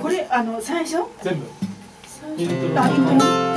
これあの最初？全部。あイントロ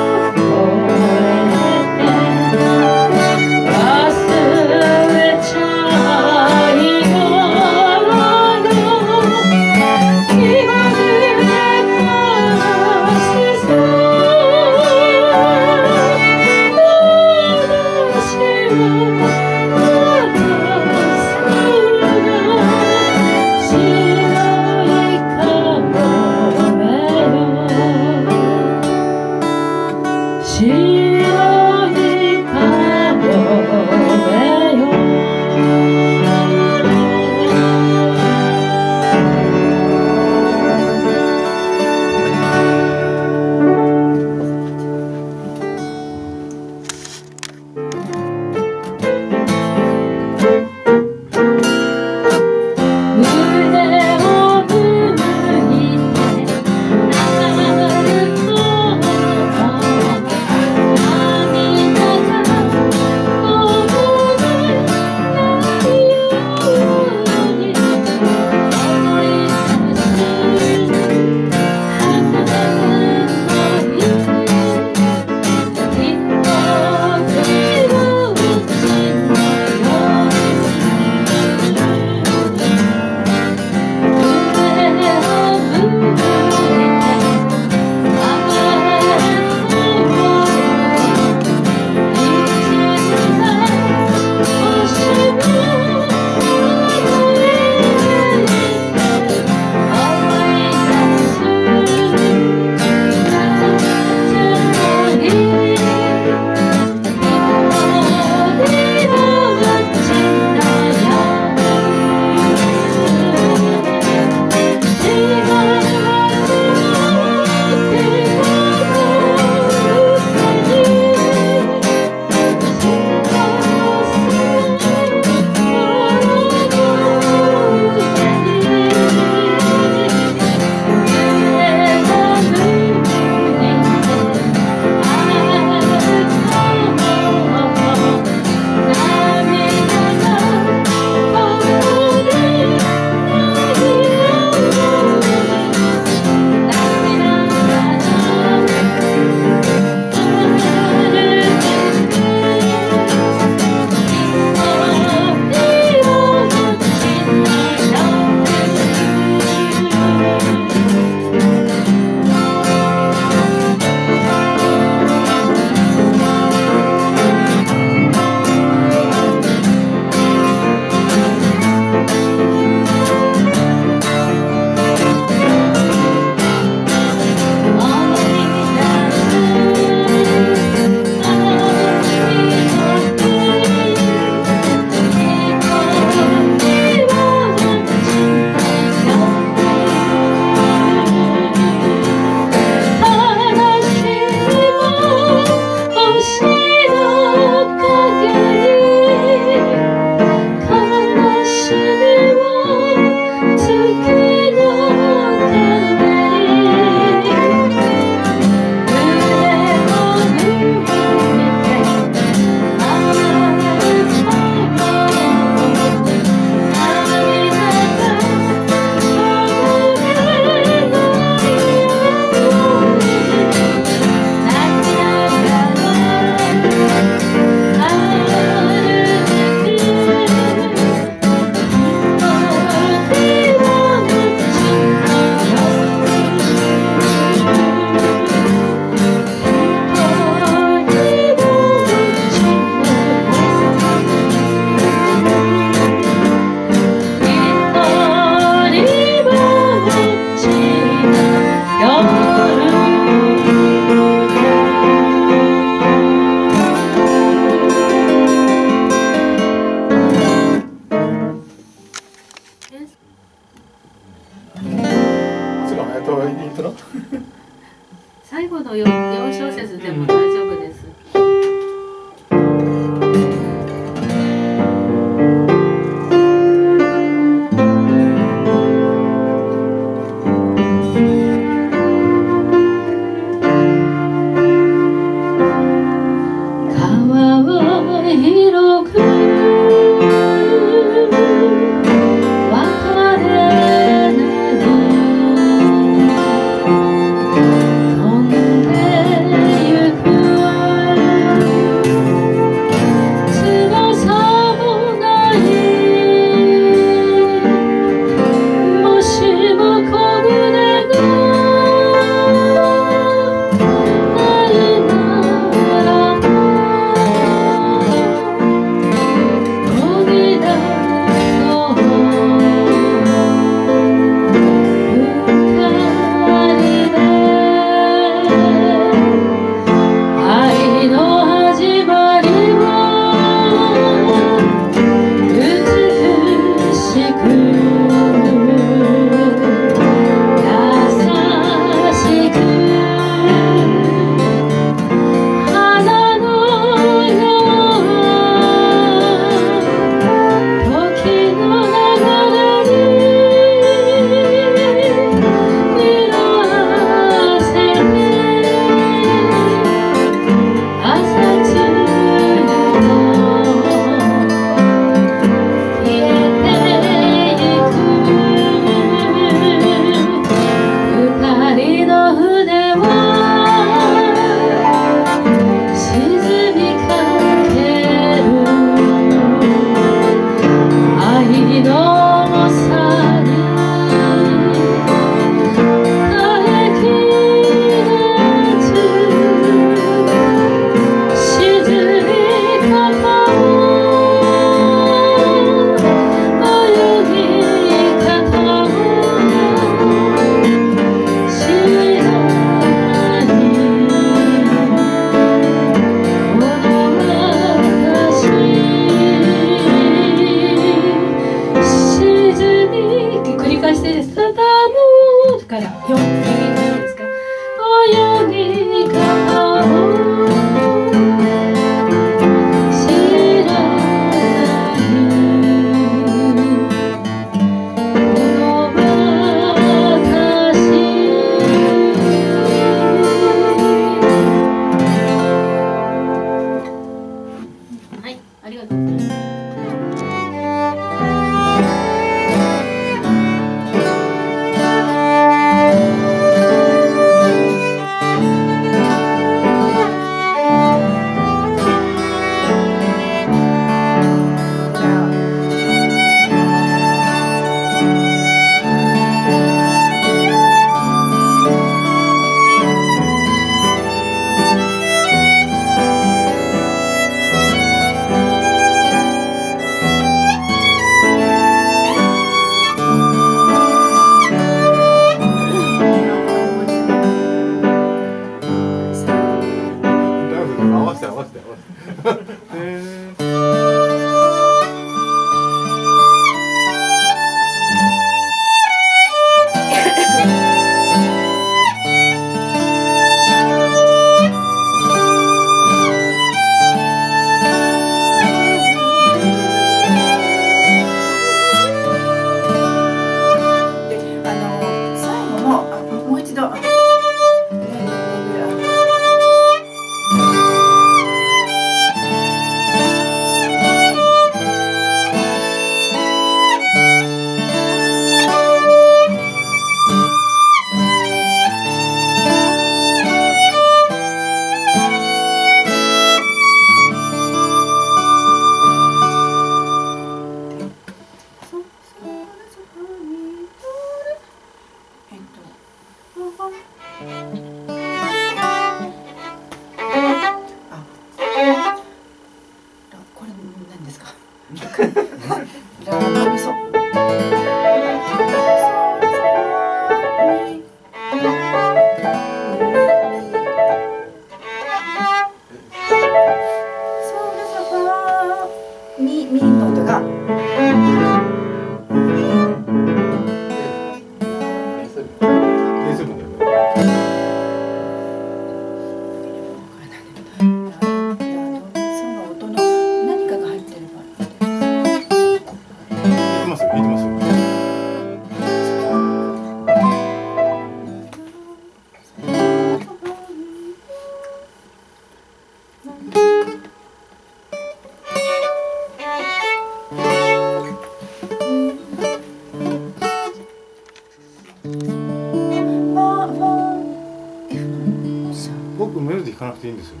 メロディー弾かなくていいんですよ。ね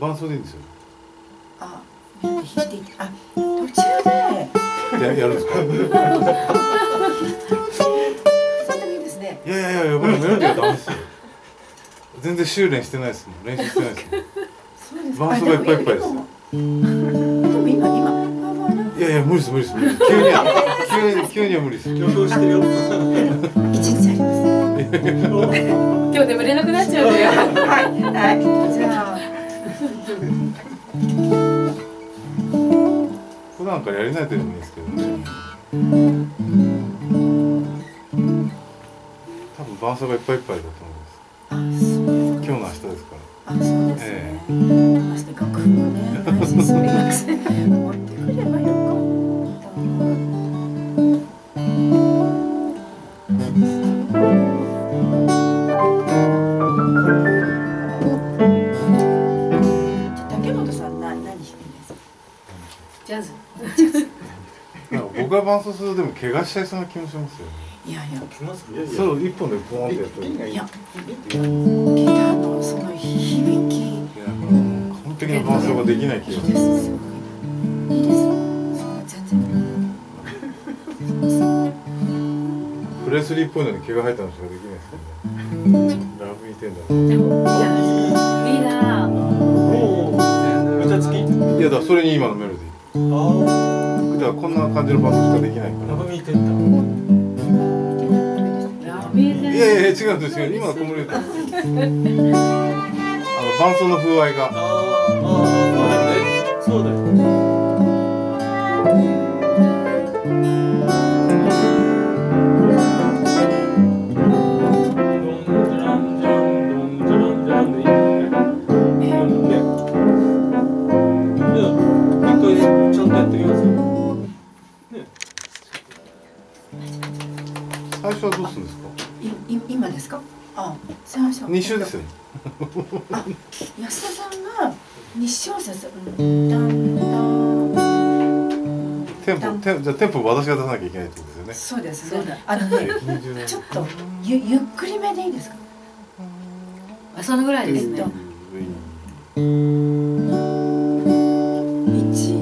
伴奏でいいんですよ。あ、メロディー弾いてい。て、あ、途中で。ややるんですか？いそれでもいいですね。やいやいやいや僕メロディーはダメですよ全然修練してないですもん練習してないですもん伴奏がいっぱいいっぱいですいやいや無理です無理です無理です急には急に急には無理です今日眠れなくなっちゃうのよ。はい、はい、じゃあ。普段からやりないとですけどね。多分伴奏がいっぱいいっぱいだと思います。今日の明日ですから。あ、そうですね。まして楽譜をね、大事にすみません。持ってくればよか。った。僕が伴奏するとでも怪我しちゃいそうな気もしますよねいやいや、そう一本でポーンってやったらいやいや、ギターのその響き。完璧な伴奏ができない気がするいいです。すごい。いいです。そう、全然。プレスリーっぽいのに毛が生えたのしかできないですよねラブイーテンダーでもいいじゃないですかいいなおお。歌付き。いやだからそれに今のメロディあーだからこんな感じの伴奏しかできないかあ。ラブらいやいや違うんですよ。今の子守歌ですあの伴奏の風合いが最初はどうするんですか？いい今ですか？あ、最初。二週ですよねあ、安田さんが日小節、うん、だんだん。テンポテンじゃあテンポ私が出さなきゃいけないってことですよねそうですそうだね。あのね、ちょっとゆゆっくりめでいいですか？あそのぐらいですね一、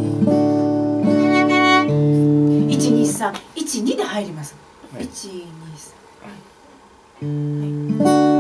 一二三、一二で入ります。はい一二三。Thank you.